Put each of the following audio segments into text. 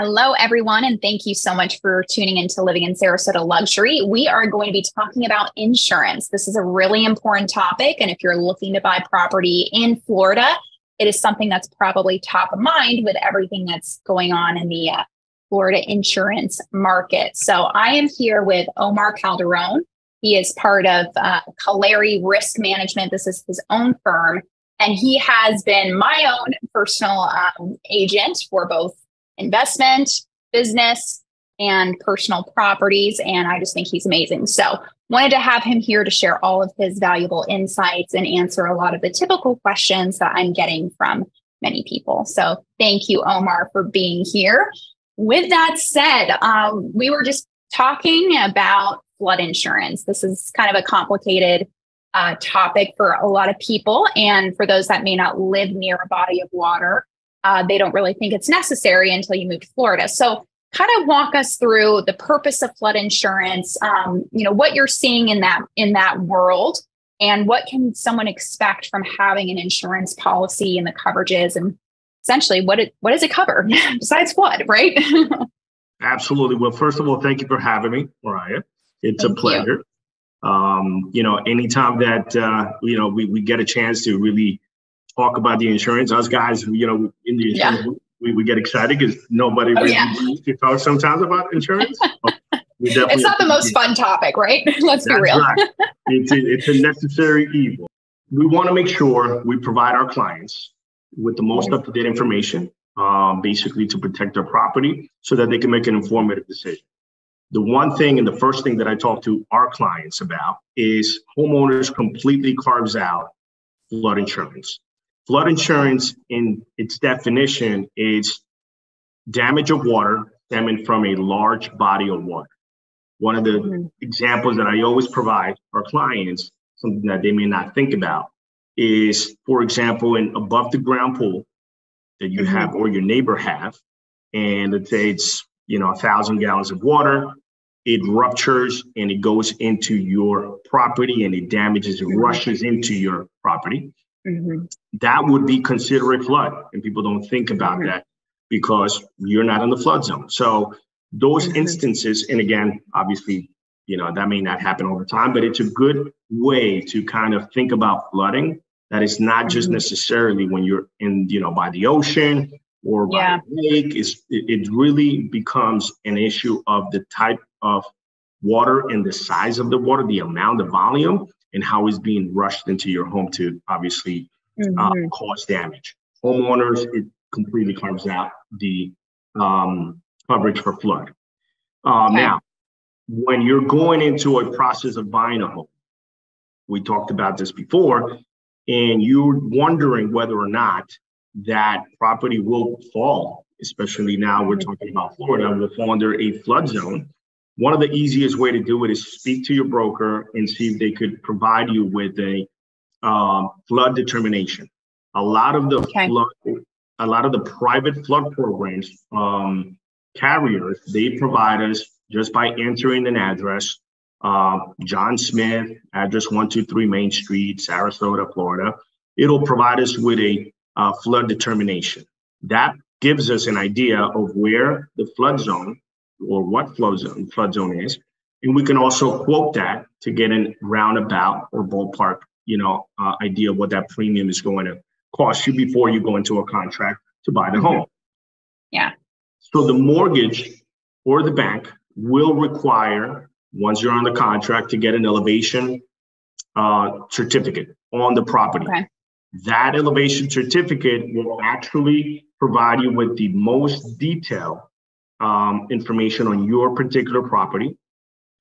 Hello, everyone, and thank you so much for tuning into Living in Sarasota Luxury. We are going to be talking about insurance. This is a really important topic. And if you're looking to buy property in Florida, it is something that's probably top of mind with everything that's going on in the uh, Florida insurance market. So I am here with Omar Calderon. He is part of uh, Caleri Risk Management. This is his own firm. And he has been my own personal um, agent for both investment, business, and personal properties. And I just think he's amazing. So, wanted to have him here to share all of his valuable insights and answer a lot of the typical questions that I'm getting from many people. So, thank you, Omar, for being here. With that said, um, we were just talking about flood insurance. This is kind of a complicated uh, topic for a lot of people. And for those that may not live near a body of water, uh, they don't really think it's necessary until you move to Florida. So, kind of walk us through the purpose of flood insurance. Um, you know what you're seeing in that in that world, and what can someone expect from having an insurance policy and the coverages, and essentially what it what does it cover besides flood, right? Absolutely. Well, first of all, thank you for having me, Moriah. It's thank a pleasure. You. Um, you know, anytime that uh, you know we, we get a chance to really talk about the insurance. Us guys, you know, in the insurance, yeah. we, we get excited because nobody oh, really yeah. to talk sometimes about insurance. it's not the most fun topic, right? Let's be real. Right. it's, a, it's a necessary evil. We want to make sure we provide our clients with the most up to date information, um, basically to protect their property so that they can make an informative decision. The one thing and the first thing that I talk to our clients about is homeowners completely carves out flood insurance. Flood insurance, in its definition, is damage of water stemming from a large body of water. One of the mm-hmm. examples that I always provide our clients, something that they may not think about, is, for example, an above the ground pool that you mm-hmm. have or your neighbor have, and let's say it's you know a thousand gallons of water, it ruptures and it goes into your property and it damages, it mm-hmm. rushes into your property. Mm-hmm. That would be considered a flood, and people don't think about mm-hmm. that because you're not in the flood zone. So those mm-hmm. instances, and again, obviously, you know that may not happen all the time, but it's a good way to kind of think about flooding. That is not just mm-hmm. necessarily when you're in, you know, by the ocean or by yeah. the lake. It's, it, it really becomes an issue of the type of water and the size of the water, the amount, the volume, and how it's being rushed into your home to obviously uh, mm-hmm. uh, cause damage. Homeowners, it completely carves out the um, coverage for flood. Um, okay. Now, when you're going into a process of buying a home, we talked about this before, and you're wondering whether or not that property will fall, especially now we're mm-hmm. talking about Florida, will fall under a flood zone one of the easiest way to do it is speak to your broker and see if they could provide you with a um, flood determination. A lot of the okay. flood, a lot of the private flood programs um, carriers they provide us just by entering an address. Uh, John Smith, address 123 Main Street, Sarasota, Florida. It'll provide us with a uh, flood determination. That gives us an idea of where the flood zone or what flood zone, flood zone is. And we can also quote that to get a roundabout or ballpark, you know, uh, idea of what that premium is going to cost you before you go into a contract to buy the home. Yeah. So the mortgage or the bank will require, once you're on the contract, to get an elevation uh, certificate on the property. Okay. That elevation certificate will actually provide you with the most detail um, information on your particular property.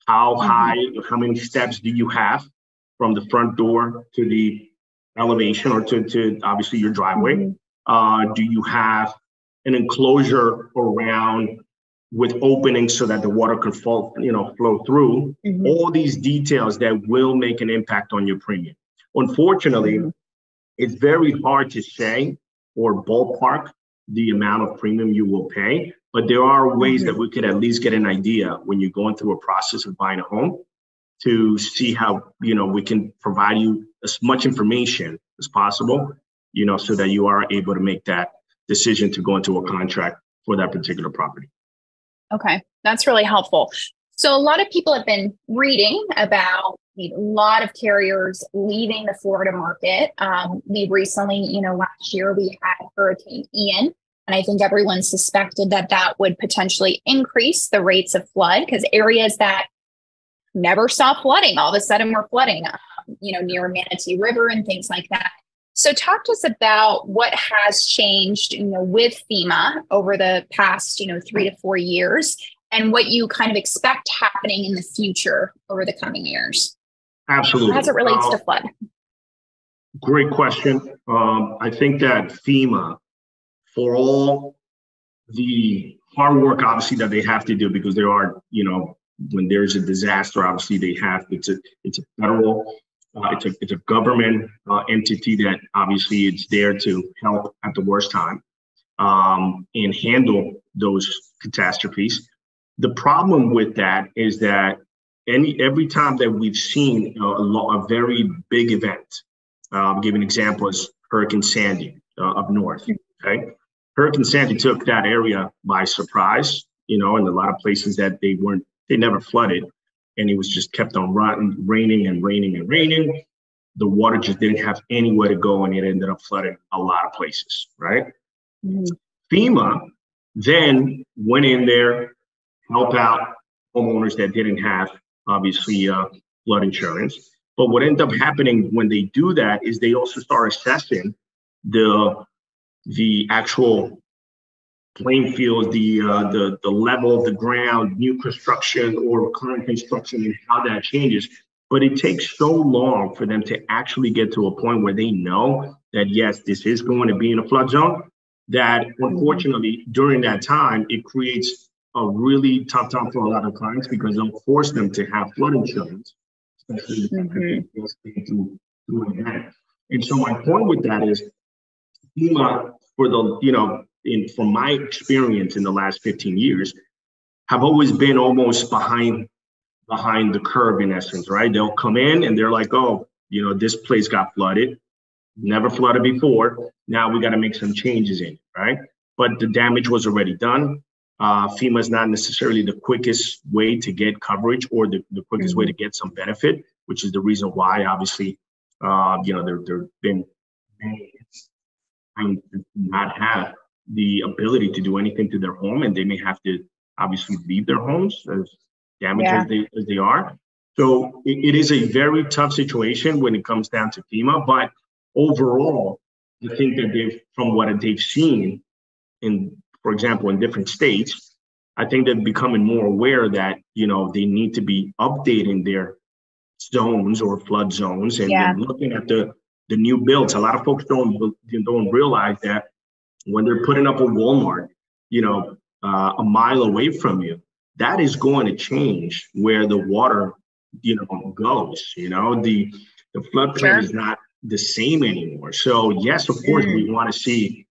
How mm-hmm. high, how many steps do you have from the front door to the elevation or to, to obviously your driveway? Mm-hmm. Uh, do you have an enclosure around with openings so that the water can fall, you know, flow through? Mm-hmm. All these details that will make an impact on your premium. Unfortunately, mm-hmm. it's very hard to say or ballpark the amount of premium you will pay but there are ways that we could at least get an idea when you're going through a process of buying a home to see how you know we can provide you as much information as possible you know so that you are able to make that decision to go into a contract for that particular property. Okay, that's really helpful. So a lot of people have been reading about a lot of carriers leaving the Florida market. Um, we recently, you know, last year we had Hurricane Ian, and I think everyone suspected that that would potentially increase the rates of flood because areas that never saw flooding all of a sudden were flooding, um, you know, near Manatee River and things like that. So, talk to us about what has changed, you know, with FEMA over the past, you know, three to four years, and what you kind of expect happening in the future over the coming years. Absolutely. As it relates uh, to flood. Great question. Um, I think that FEMA, for all the hard work, obviously that they have to do, because there are, you know, when there's a disaster, obviously they have it's a it's a federal uh, it's a it's a government uh, entity that obviously it's there to help at the worst time um, and handle those catastrophes. The problem with that is that any every time that we've seen a, a, very big event, uh, I'll give an example is Hurricane Sandy uh, up north. Okay, Hurricane Sandy took that area by surprise. You know, and a lot of places that they weren't they never flooded and it was just kept on rotting, raining and raining and raining. The water just didn't have anywhere to go, and it ended up flooding a lot of places. Right? Mm-hmm. FEMA then went in there, help out homeowners that didn't have obviously uh, flood insurance. But what ended up happening when they do that is they also start assessing the the actual playing field, the uh, the the level of the ground, new construction or current construction, and how that changes. But it takes so long for them to actually get to a point where they know that yes, this is going to be in a flood zone. That unfortunately, during that time, it creates a really tough time for a lot of clients because they'll force them to have flood insurance, especially mm-hmm. through, through an event. And so my point with that is FEMA for the you know in from my experience in the last 15 years, have always been almost behind behind the curve in essence, right? They'll come in and they're like, oh, you know, this place got flooded, never flooded before. Now we got to make some changes in it, right? But the damage was already done. Uh, FEMA is not necessarily the quickest way to get coverage or the, the quickest mm-hmm. way to get some benefit, which is the reason why, obviously, uh, you know, there there have been many Um, not have the ability to do anything to their home and they may have to obviously leave their homes as damaged yeah. as, they, as they are. So it, it is a very tough situation when it comes down to FEMA, but overall, I think that they've, from what they've seen in, for example, in different states, I think they're becoming more aware that, you know, they need to be updating their zones or flood zones and, yeah. and looking at the, the new builds. A lot of folks don't, don't realize that when they're putting up a Walmart, you know, uh, a mile away from you, that is going to change where the water, you know, goes. You know, the the floodplain sure. is not the same anymore. So yes, of course, mm. we want to see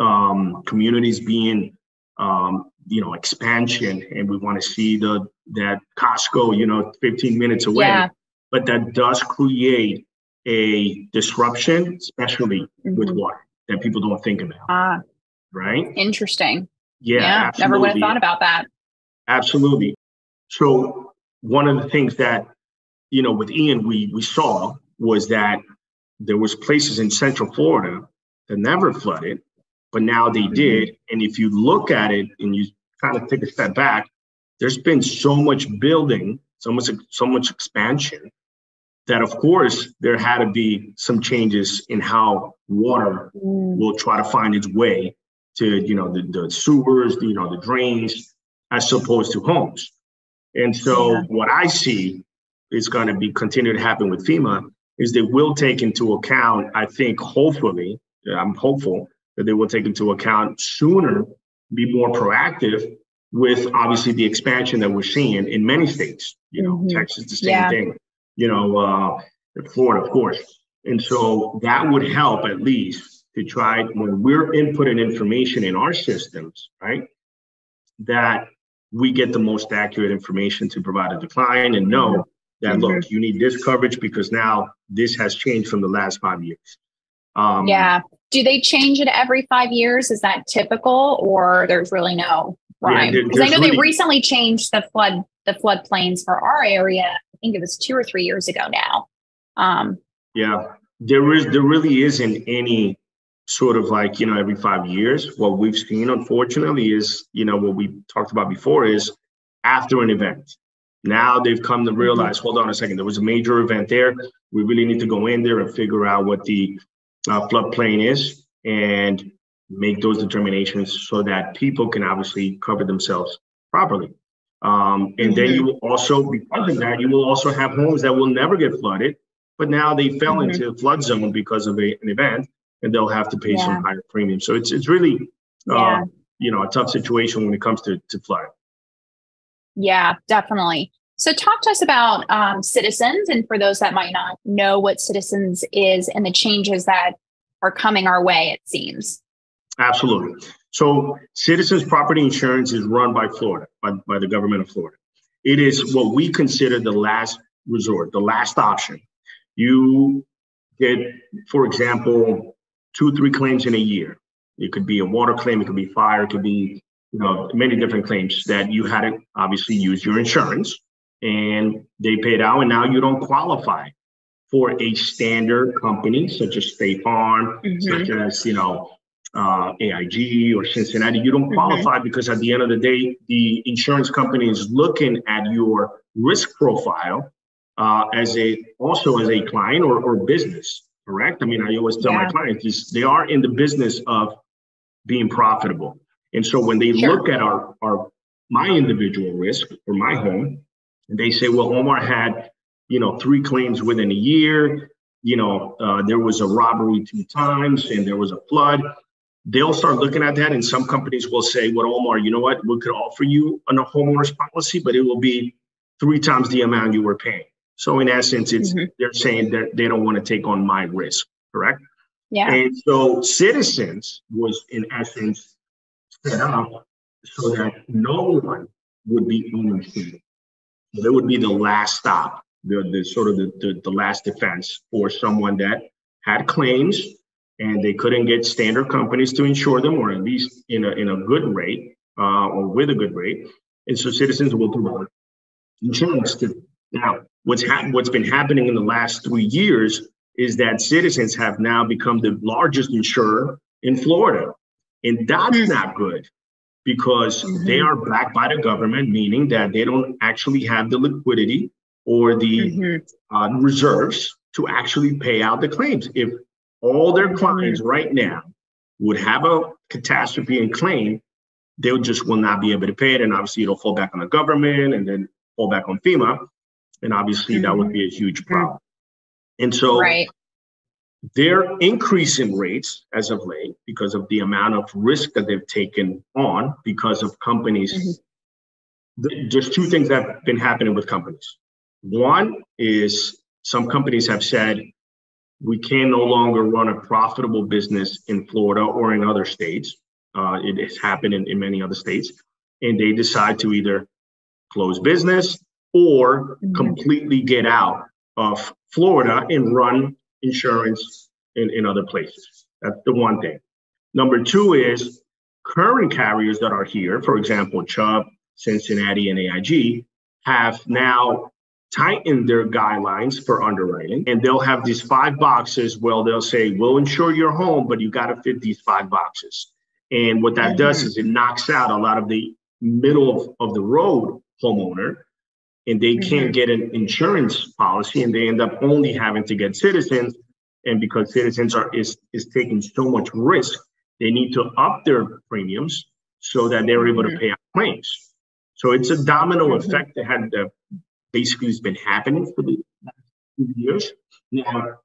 um, communities being, um, you know, expansion, and we want to see the that Costco, you know, 15 minutes away. Yeah. But that does create a disruption, especially mm-hmm. with water that people don't think about. Ah, right. Interesting. Yeah, yeah never would have thought about that. Absolutely. So one of the things that you know with Ian we we saw was that there was places in Central Florida that never flooded, but now they mm-hmm. did. And if you look at it and you kind of take a step back, there's been so much building, so much so much expansion that of course there had to be some changes in how water mm. will try to find its way to you know the, the sewers the, you know the drains as opposed to homes and so yeah. what i see is going to be continue to happen with fema is they will take into account i think hopefully i'm hopeful that they will take into account sooner be more proactive with obviously the expansion that we're seeing in many states you know mm-hmm. texas the same yeah. thing you know, uh, Florida, of course. And so that would help at least to try when we're inputting information in our systems, right? That we get the most accurate information to provide a decline and know that look, mm-hmm. you need this coverage because now this has changed from the last five years. Um, yeah, do they change it every five years? Is that typical, or there's really no rhyme? Because yeah, I know really, they recently changed the flood the floodplains for our area. I think it was two or three years ago now. Um, yeah, there is there really isn't any sort of like you know every five years. What we've seen, unfortunately, is you know what we talked about before is after an event. Now they've come to mm-hmm. realize, hold on a second, there was a major event there. We really need to go in there and figure out what the uh, floodplain is and make those determinations so that people can obviously cover themselves properly. Um, and then you will also, because of that, you will also have homes that will never get flooded, but now they fell mm-hmm. into the flood zone because of a, an event, and they'll have to pay yeah. some higher premium. So it's it's really, uh, yeah. you know, a tough situation when it comes to to flood. Yeah, definitely. So, talk to us about um, Citizens, and for those that might not know what Citizens is and the changes that are coming our way, it seems. Absolutely. So, Citizens Property Insurance is run by Florida, by, by the government of Florida. It is what we consider the last resort, the last option. You get, for example, two, three claims in a year. It could be a water claim, it could be fire, it could be you know many different claims that you had to obviously use your insurance and they paid out, and now you don't qualify for a standard company such as State Farm, mm-hmm. such as you know uh, AIG or Cincinnati. You don't mm-hmm. qualify mm-hmm. because at the end of the day, the insurance company is looking at your risk profile uh, as a also as a client or, or business. Correct. I mean, I always tell yeah. my clients is they are in the business of being profitable. And so when they sure. look at our, our my individual risk for my home, and they say, well, Omar had, you know, three claims within a year. You know, uh, there was a robbery two times and there was a flood. They'll start looking at that, and some companies will say, well, Omar, you know what? We could offer you on a homeowner's policy, but it will be three times the amount you were paying. So in essence, it's mm-hmm. they're saying that they don't want to take on my risk, correct? Yeah. And so Citizens was in essence set up so that no one would be uninsured. That would be the last stop, the, the sort of the, the, the last defense for someone that had claims and they couldn't get standard companies to insure them, or at least in a in a good rate uh, or with a good rate. And so citizens will provide insurance to them. now. What's ha- what's been happening in the last three years is that citizens have now become the largest insurer in Florida, and that's hmm. not good because mm-hmm. they are backed by the government, meaning that they don't actually have the liquidity or the mm-hmm. uh, reserves to actually pay out the claims. If all their clients right now would have a catastrophe and claim, they just will not be able to pay it. And obviously, it'll fall back on the government and then fall back on FEMA. And obviously, that would mm-hmm. be a huge problem. And so, right. They're increasing rates as of late because of the amount of risk that they've taken on because of companies. Mm-hmm. There's two things that have been happening with companies. One is some companies have said we can no longer run a profitable business in Florida or in other states. Uh, it has happened in, in many other states. And they decide to either close business or mm-hmm. completely get out of Florida and run insurance in, in other places. That's the one thing. Number two is current carriers that are here, for example, Chubb, Cincinnati, and AIG, have now tightened their guidelines for underwriting. And they'll have these five boxes. Well, they'll say, we'll insure your home, but you got to fit these five boxes. And what that mm-hmm. does is it knocks out a lot of the middle of, of the road homeowner and they mm-hmm. can't get an insurance policy and they end up only having to get citizens and because citizens are is is taking so much risk they need to up their premiums so that they're able to mm-hmm. pay out claims so it's a domino mm-hmm. effect that had uh, basically has been happening for the last few years. Now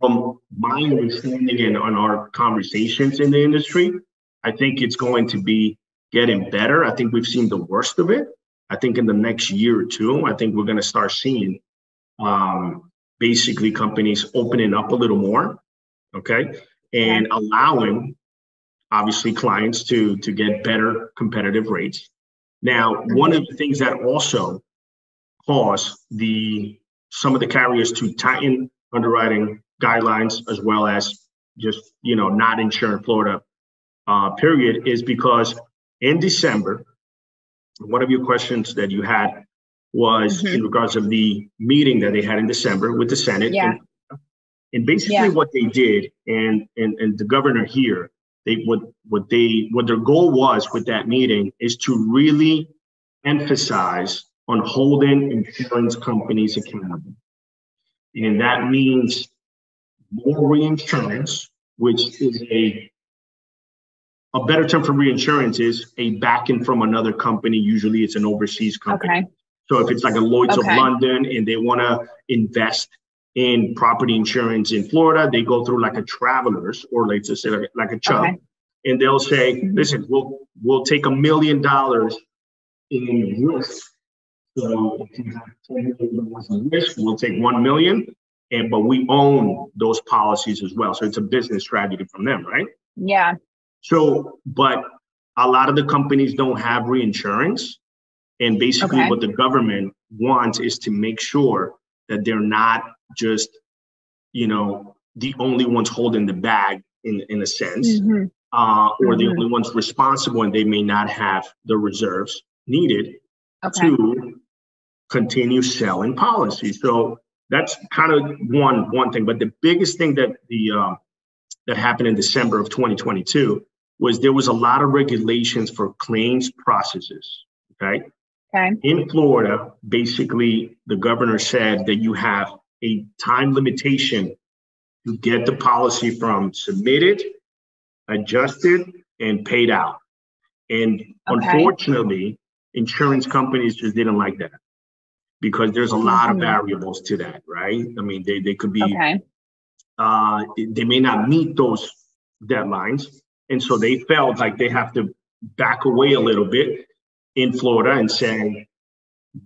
from my understanding and on our conversations in the industry i think it's going to be getting better. I think we've seen the worst of it. I think in the next year or two, I think we're going to start seeing um, basically companies opening up a little more, okay, and allowing obviously clients to to get better competitive rates. Now, one of the things that also caused the some of the carriers to tighten underwriting guidelines as well as just you know not insure in Florida. Uh, period is because in December, one of your questions that you had was mm-hmm. in regards of the meeting that they had in December with the Senate. Yeah. And, and basically yeah. what they did, and, and and the governor here, they what what they what their goal was with that meeting is to really emphasize on holding insurance companies accountable. And that means more reinsurance, which is a a better term for reinsurance is a backing from another company. Usually it's an overseas company. Okay. So if it's like a Lloyd's okay. of London and they want to invest in property insurance in Florida, they go through like a Travelers or like to say like, like a Chubb, okay. and they'll say. "Listen, we'll we'll take a million dollars in risk. So if you have ten million dollars in risk, we'll take one million, and but we own those policies as well. So it's a business strategy from them, right? Yeah. So, but a lot of the companies don't have reinsurance. And basically, okay. what the government wants is to make sure that they're not just, you know, the only ones holding the bag in, in a sense, mm-hmm. uh, or mm-hmm. the only ones responsible, and they may not have the reserves needed okay. to continue selling policies. So that's kind of one one thing. But the biggest thing that the uh, that happened in December of 2022 was there was a lot of regulations for claims processes. Okay. Okay. In Florida, basically, the governor said that you have a time limitation to get the policy from submitted, adjusted, and paid out. And okay. unfortunately, insurance companies just didn't like that because there's a lot of variables to that, right? I mean, they, they could be, okay. uh, they may not meet those deadlines. And so they felt like they have to back away a little bit in Florida and saying,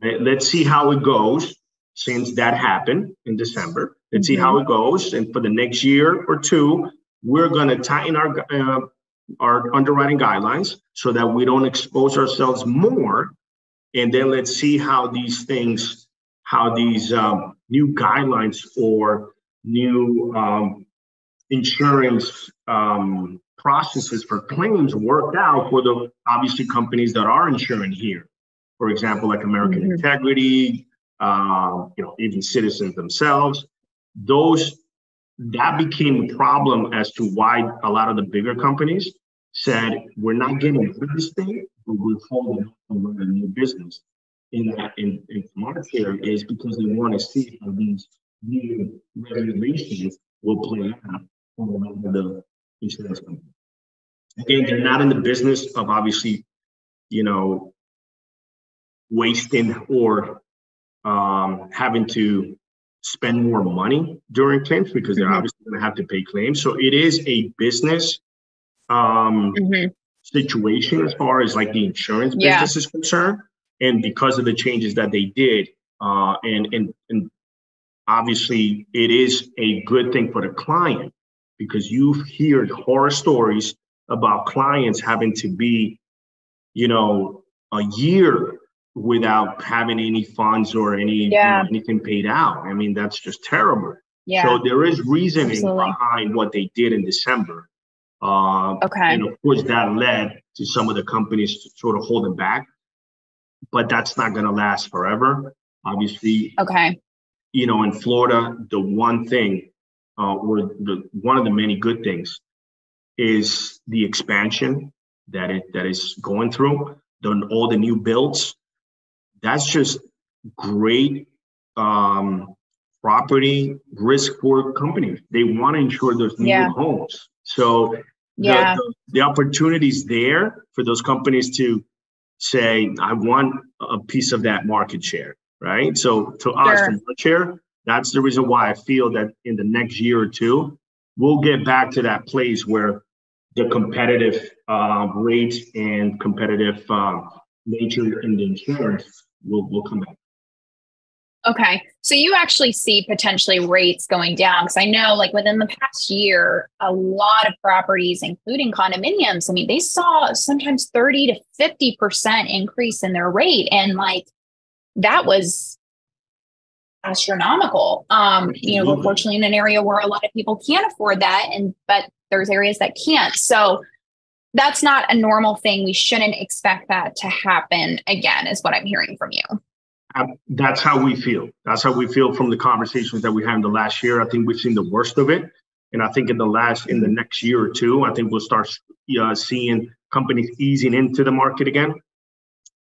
let's see how it goes since that happened in December. Let's see how mm-hmm. it goes. And for the next year or two, we're going to tighten our uh, our underwriting guidelines so that we don't expose ourselves more. And then let's see how these things, how these um, new guidelines or new um, insurance um, processes for claims worked out for the obviously companies that are insuring here. For example, like American mm-hmm. Integrity, uh, you know, even citizens themselves. Those that became a problem as to why a lot of the bigger companies said we're not getting this thing, but we're holding on to a new business. In that, in, in our share is because they want to see how these new regulations will play out on the insurance company. Again, they're not in the business of obviously, you know, wasting or um, having to spend more money during claims because they're mm-hmm. obviously going to have to pay claims. So it is a business um, mm-hmm. situation as far as like the insurance yeah. business is concerned. And because of the changes that they did, uh, and and and obviously it is a good thing for the client because you've heard horror stories about clients having to be, you know, a year without having any funds or any yeah. you know, anything paid out. I mean, that's just terrible. Yeah. So there is reasoning Absolutely. behind what they did in December. Uh, okay. And of course, that led to some of the companies to sort of hold them back, but that's not going to last forever. Obviously. Okay. You know, in Florida, the one thing, uh, or the one of the many good things, is the expansion that it that is going through. The, all the new builds. That's just great um, property risk for companies. They want to insure those new yeah. homes. So yeah. the, the, the opportunities there for those companies to say, I want a piece of that market share, right? So to sure. us, the market share, that's the reason why I feel that in the next year or two, we'll get back to that place where the competitive uh, rates and competitive uh, nature in the insurance will, will come back. Okay. So you actually see potentially rates going down because I know like within the past year, a lot of properties, including condominiums, I mean, they saw sometimes 30 to 50% increase in their rate. And like that was astronomical. Um, you know, we're fortunately in an area where a lot of people can't afford that, and but there's areas that can't. So that's not a normal thing. We shouldn't expect that to happen again, is what I'm hearing from you. That's how we feel. That's how we feel from the conversations that we had in the last year. I think we've seen the worst of it. And I think in the last, in the next year or two, I think we'll start uh, seeing companies easing into the market again.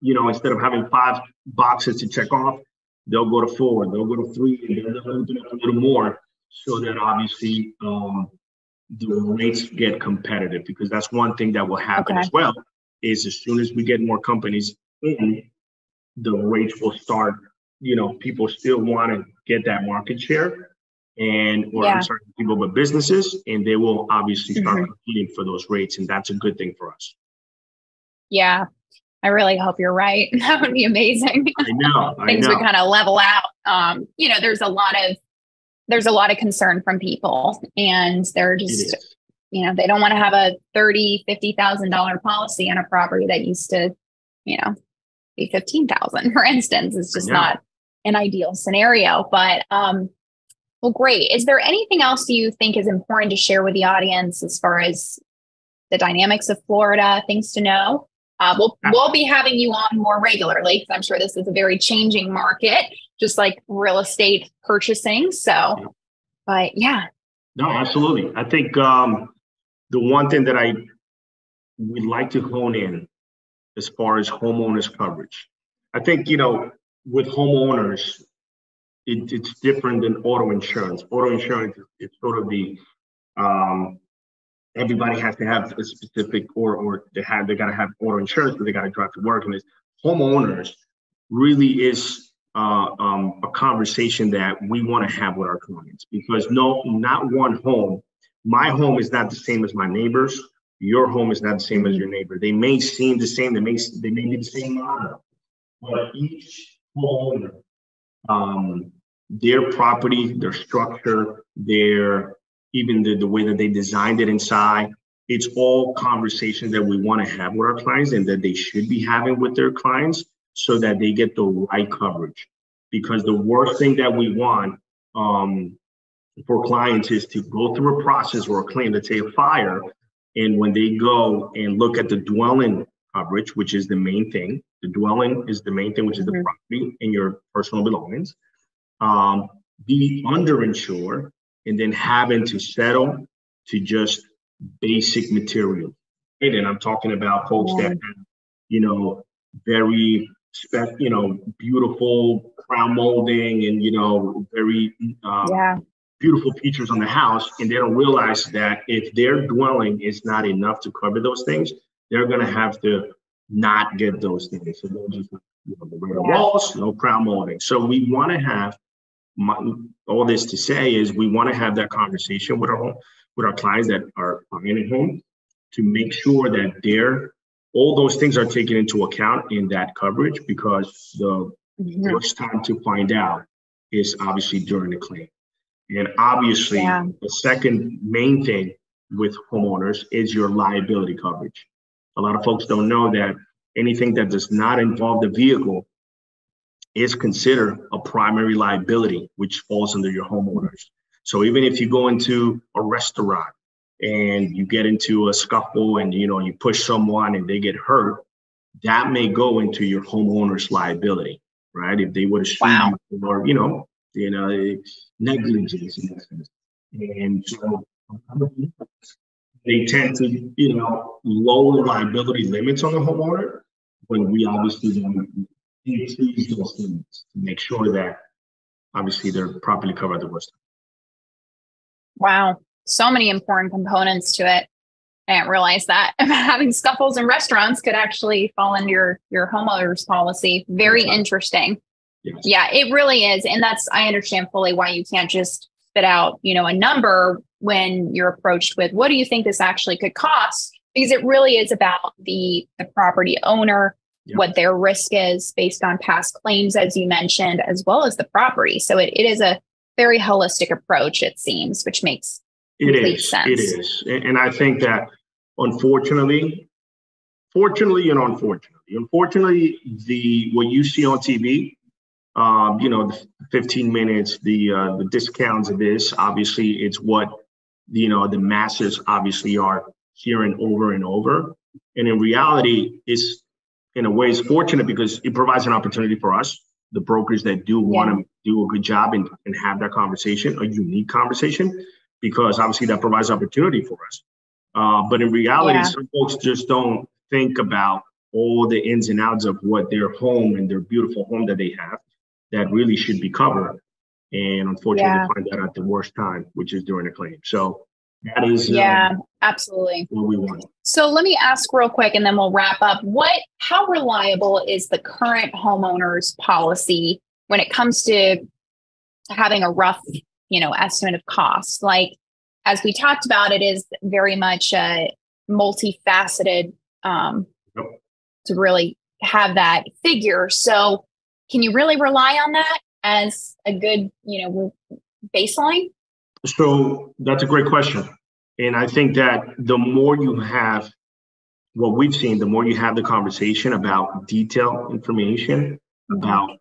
You know, instead of having five boxes to check off, they'll go to four, they'll go to three, and they'll open up a little more so that obviously um, the rates get competitive because that's one thing that will happen okay. as well is as soon as we get more companies in, the rates will start, you know, people still want to get that market share and or yeah. certain people but businesses and they will obviously start mm-hmm. competing for those rates and that's a good thing for us yeah i really hope you're right that would be amazing i know I things know. would kind of level out um you know there's a lot of there's a lot of concern from people and they're just you know they don't want to have a 30 50000 dollar policy on a property that used to you know be 15000 for instance it's just not an ideal scenario but um well great is there anything else you think is important to share with the audience as far as the dynamics of florida things to know uh, we'll we'll be having you on more regularly because I'm sure this is a very changing market, just like real estate purchasing. So, but yeah. No, absolutely. I think um, the one thing that I would like to hone in as far as homeowners coverage. I think you know with homeowners, it, it's different than auto insurance. Auto insurance is sort of the um, everybody has to have a specific or or they have they got to have auto insurance, but they got to drive to work. And it's homeowners really is uh, um, a conversation that we want to have with our clients because no, not one home. My home is not the same as my neighbors. Your home is not the same as your neighbor. They may seem the same. They may they may be the same model, but each homeowner, um, their property, their structure, their even the, the way that they designed it inside. It's all conversations that we want to have with our clients and that they should be having with their clients so that they get the right coverage. Because the worst thing that we want um, for clients is to go through a process or a claim, let's say a fire, and when they go and look at the dwelling coverage, which is the main thing, the dwelling is the main thing, which is mm-hmm. the property and your personal belongings. Um, be underinsured and then having to settle to just basic material. And I'm talking about folks yeah. that have, you know, very spec, you know, beautiful crown molding and you know, very um, yeah. Beautiful features on the house, and they don't realize that if their dwelling is not enough to cover those things, they're going to have to not get those things. So they'll just you know, the yeah. walls, no crown molding. So we want to have my, all this to say is we want to have that conversation with our home, with our clients that are buying a home to make sure that they're all those things are taken into account in that coverage because the mm-hmm. worst time to find out is obviously during the claim. And obviously, yeah. the second main thing with homeowners is your liability coverage. A lot of folks don't know that anything that does not involve the vehicle is considered a primary liability, which falls under your homeowners. So even if you go into a restaurant and you get into a scuffle and you know you push someone and they get hurt, that may go into your homeowner's liability, right? If they would have wow. or you know, you know, negligence in essence. And so they tend to, you know, lower liability limits on the homeowner when we obviously don't increase those limits to make sure that obviously they're properly covered the worst. Wow. So many important components to it. I didn't realize that having scuffles in restaurants could actually fall under your, your homeowner's policy. Very interesting. Yes. Yeah, it really is. And that's, I understand fully why you can't just spit out, you know, a number when you're approached with, what do you think this actually could cost? Because it really is about the, the property owner, yep. what their risk is based on past claims, as you mentioned, as well as the property. So it, it is a very holistic approach, it seems, which makes it is. Sense. It is. And I think that unfortunately, fortunately and unfortunately, unfortunately, the what you see on TV um, you know, the 15 minutes, the uh, the discounts of this. Obviously, it's what you know the masses obviously are hearing over and over. And in reality, it's in a way it's fortunate because it provides an opportunity for us, the brokers that do want to do a good job and, and have that conversation, a unique conversation, because obviously that provides opportunity for us. Uh, but in reality, yeah. some folks just don't think about all the ins and outs of what their home and their beautiful home that they have that really should be covered. And unfortunately, yeah. find that at the worst time, which is during a claim. So that is yeah, um, absolutely what we want. So let me ask real quick, and then we'll wrap up. What, how reliable is the current homeowners policy when it comes to having a rough, you know, estimate of cost? Like as we talked about, it is very much a multifaceted um, yep. to really have that figure. So can you really rely on that as a good, you know, baseline? So that's a great question. And I think that the more you have what we've seen, the more you have the conversation about detailed information mm-hmm. about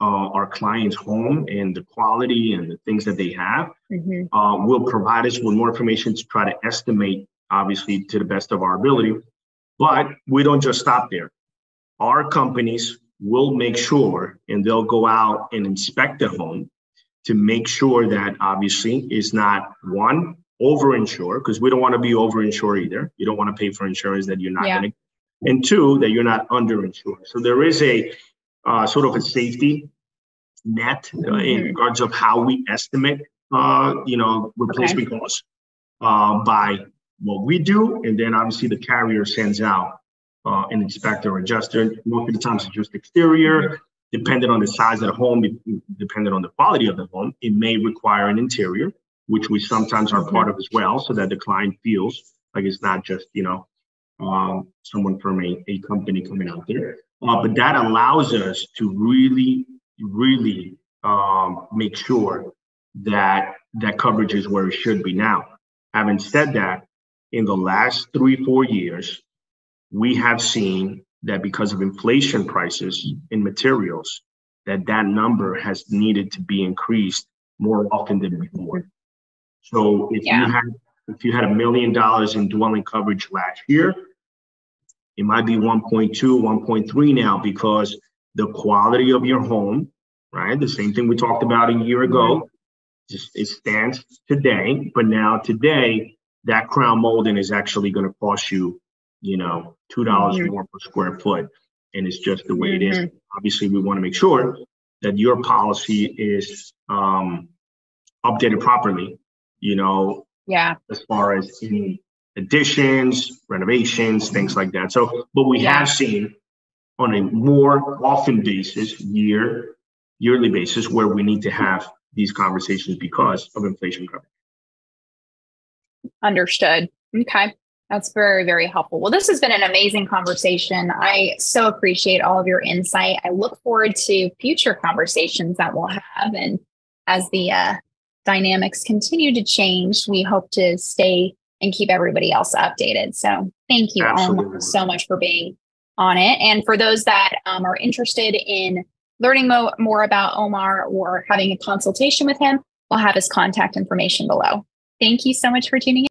uh, our client's home and the quality and the things that they have, mm-hmm. uh, will provide us with more information to try to estimate, obviously, to the best of our ability. But we don't just stop there. Our companies will make sure and they'll go out and inspect the home to make sure that obviously is not one overinsured because we don't want to be overinsured either. You don't want to pay for insurance that you're not yeah. going to, and two that you're not underinsured. So there is a uh, sort of a safety net uh, mm-hmm. in regards of how we estimate, uh, you know, replacement okay. costs uh, by what we do, and then obviously the carrier sends out uh, an inspector or adjuster. Most of the times it's just exterior. Depending on the size of the home, depending on the quality of the home, it may require an interior, which we sometimes are part of as well, so that the client feels like it's not just you know um, someone from a, a company coming out there. Uh, but that allows us to really, really um, make sure that that coverage is where it should be now. Having said that, in the last three, four years, we have seen that because of inflation prices in materials, that that number has needed to be increased more often than before. So if yeah. you had if you had a million dollars in dwelling coverage last year, it might be 1.2, 1.3 now because the quality of your home, right? The same thing we talked about a year ago, mm-hmm. just it stands today. But now today, that crown molding is actually going to cost you you know, two dollars mm-hmm. more per square foot, and it's just the way it is. Mm-hmm. Obviously, we want to make sure that your policy is um, updated properly. You know, yeah, as far as any additions, renovations, things like that. So, but we yeah. have seen on a more often basis, year yearly basis, where we need to have these conversations because of inflation coverage. Understood. Okay. That's very, very helpful. Well, this has been an amazing conversation. I so appreciate all of your insight. I look forward to future conversations that we'll have. And as the uh, dynamics continue to change, we hope to stay and keep everybody else updated. So thank you um, so much for being on it. And for those that um, are interested in learning mo- more about Omar or having a consultation with him, we'll have his contact information below. Thank you so much for tuning in.